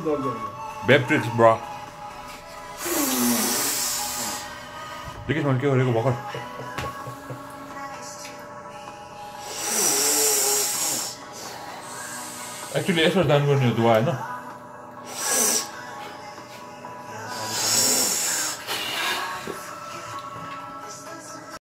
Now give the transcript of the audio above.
बेप्रिक्स bra देखेस् मैले के गरेको भर्खर एक्चुली यसो दान गर्ने हो दुवा होइन